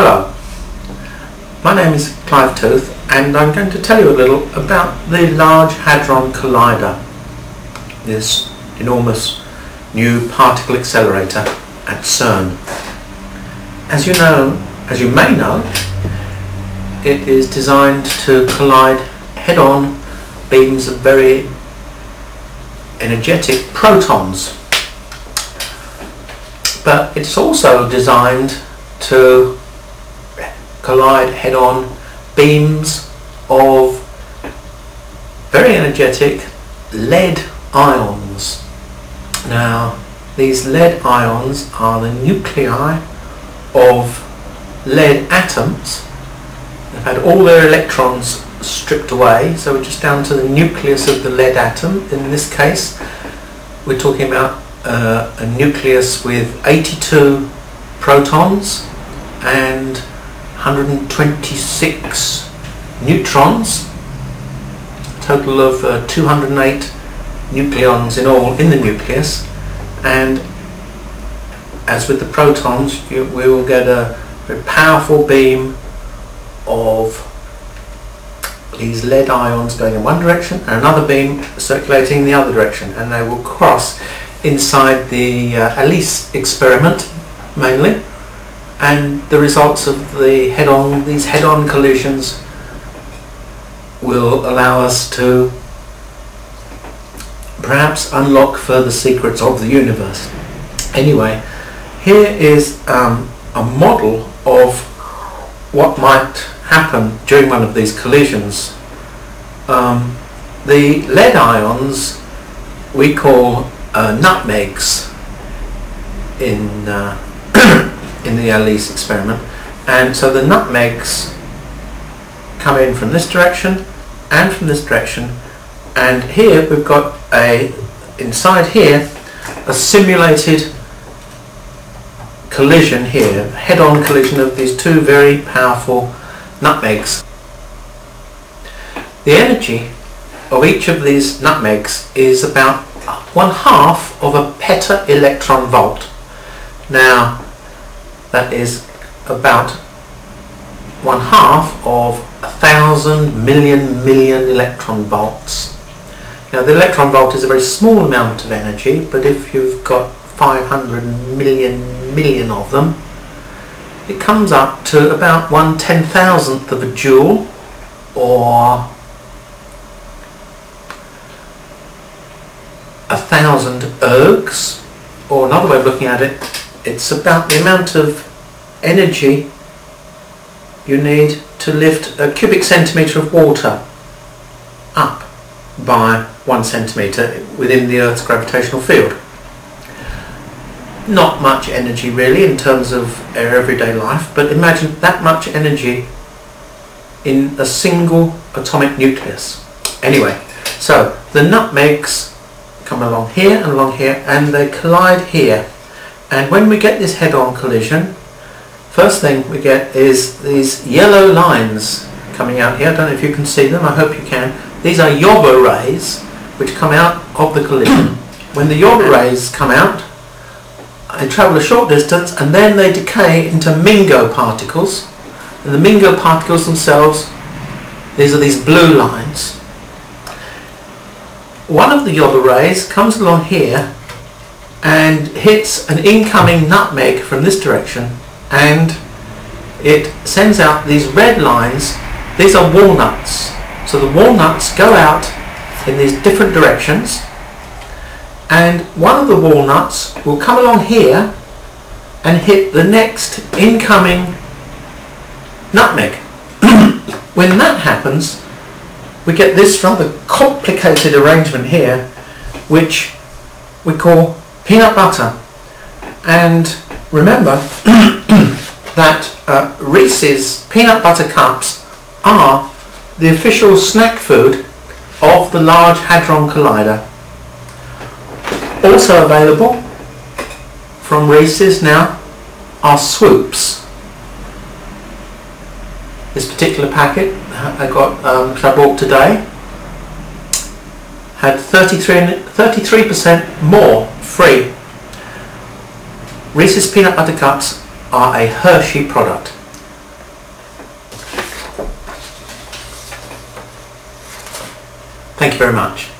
Hello, my name is Clive Tooth and I'm going to tell you a little about the Large Hadron Collider, this enormous new particle accelerator at CERN. As you know, as you may know, it is designed to collide head-on beams of very energetic protons but it's also designed to collide head-on beams of very energetic lead ions. Now these lead ions are the nuclei of lead atoms. They've had all their electrons stripped away so we're just down to the nucleus of the lead atom. In this case we're talking about uh, a nucleus with 82 protons and 126 neutrons, total of uh, 208 nucleons in all in the nucleus. And as with the protons you, we will get a very powerful beam of these lead ions going in one direction and another beam circulating in the other direction. And they will cross inside the uh, ALICE experiment mainly and the results of the head-on these head-on collisions will allow us to perhaps unlock further secrets of the universe. Anyway, here is um, a model of what might happen during one of these collisions. Um, the lead ions we call uh, nutmegs in uh, in the ALICE experiment. And so the nutmegs come in from this direction and from this direction. And here we've got a inside here a simulated collision here head-on collision of these two very powerful nutmegs. The energy of each of these nutmegs is about one half of a peta electron volt. Now that is about one half of a thousand million million electron volts. Now the electron volt is a very small amount of energy but if you've got 500 million million of them it comes up to about one ten thousandth of a joule or a thousand ergs, or another way of looking at it, it's about the amount of energy you need to lift a cubic centimetre of water up by one centimetre within the Earth's gravitational field. Not much energy really in terms of our everyday life, but imagine that much energy in a single atomic nucleus. Anyway, so the nutmegs come along here and along here and they collide here and when we get this head-on collision first thing we get is these yellow lines coming out here. I don't know if you can see them. I hope you can. These are Yoba rays which come out of the collision. When the Yoba rays come out they travel a short distance and then they decay into MINGO particles. And the MINGO particles themselves these are these blue lines. One of the Yoba rays comes along here and hits an incoming nutmeg from this direction and it sends out these red lines. These are walnuts. So the walnuts go out in these different directions and one of the walnuts will come along here and hit the next incoming nutmeg. When that happens we get this rather complicated arrangement here which we call peanut butter. And remember that uh, Reese's peanut butter cups are the official snack food of the Large Hadron Collider. Also available from Reese's now are swoops. This particular packet I got um, I bought today had 33 percent more Three, Reese's Peanut Butter Cups are a Hershey product. Thank you very much.